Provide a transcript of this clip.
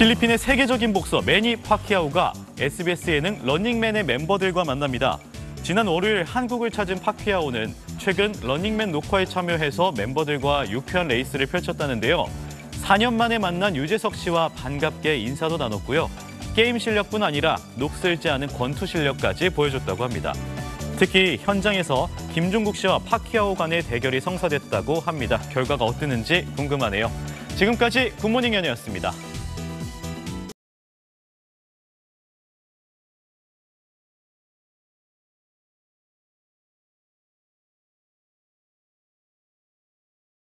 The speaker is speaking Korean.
필리핀의 세계적인 복서 매니 파키아오가 SBS 예능 런닝맨의 멤버들과 만납니다. 지난 월요일 한국을 찾은 파키아오는 최근 런닝맨 녹화에 참여해서 멤버들과 유쾌한 레이스를 펼쳤다는데요. 4년 만에 만난 유재석 씨와 반갑게 인사도 나눴고요. 게임 실력뿐 아니라 녹슬지 않은 권투 실력까지 보여줬다고 합니다. 특히 현장에서 김종국 씨와 파키아오 간의 대결이 성사됐다고 합니다. 결과가 어땠는지 궁금하네요. 지금까지 굿모닝 연예였습니다.